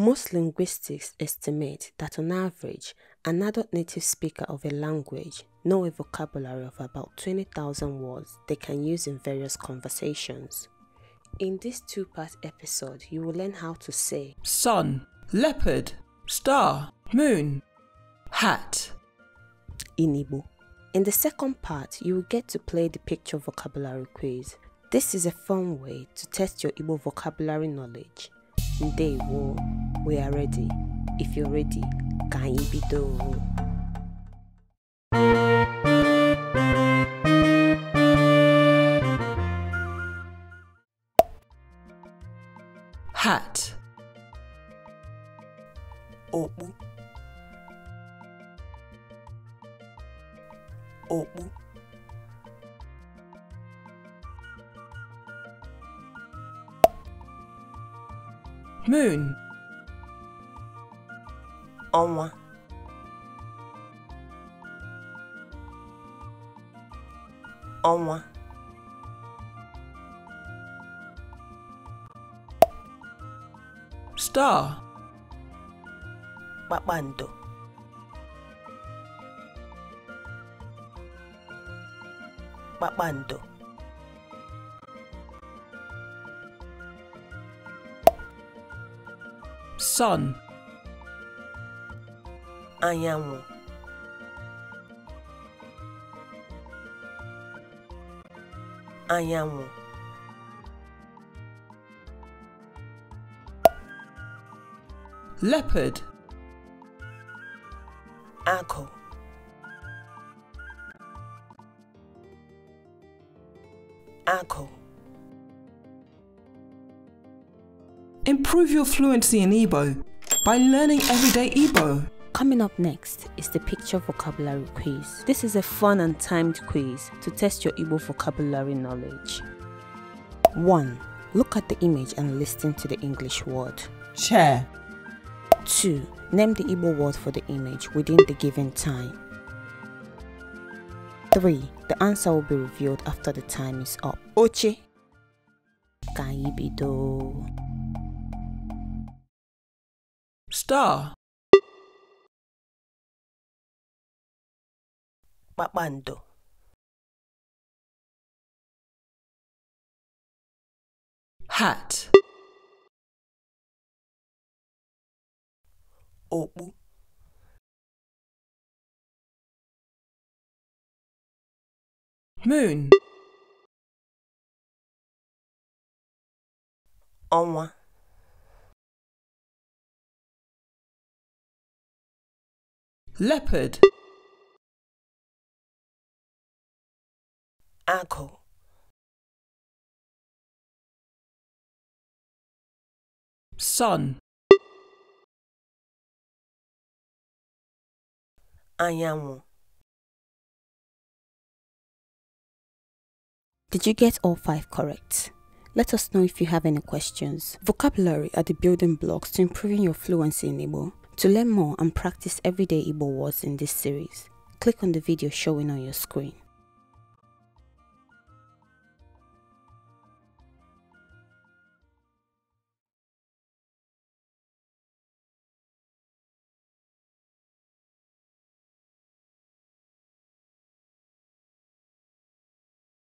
Most linguists estimate that on average, an adult native speaker of a language know a vocabulary of about 20,000 words they can use in various conversations. In this two-part episode, you will learn how to say sun, leopard, star, moon, hat. in Igbo. In the second part, you will get to play the picture vocabulary quiz. This is a fun way to test your Igbo vocabulary knowledge. Ndewo, we are ready. If you're ready, ka anyị bido. hat, Okpu Okpu moon, ọnwa. Ọnwa. Star, kpakpando. Kpakpando. Sun, anyanwụ anyanwụ leopard, agụ agụ Improve your fluency in Igbo by learning everyday Igbo. Coming up next is the picture vocabulary quiz. This is a fun and timed quiz to test your Igbo vocabulary knowledge. 1. Look at the image and listen to the English word. Chair, 2. Name the Igbo word for the image within the given time. 3. The answer will be revealed after the time is up. Oche. Ka anyị star, Kpakpando. hat, Okpu. moon, Ọnwa. leopard, Agụ. sun, Anyanwụ. Did you get all five correct? Let us know if you have any questions. Vocabulary are the building blocks to improving your fluency in Igbo. To learn more and practice everyday Igbo words in this series, click on the video showing on your screen.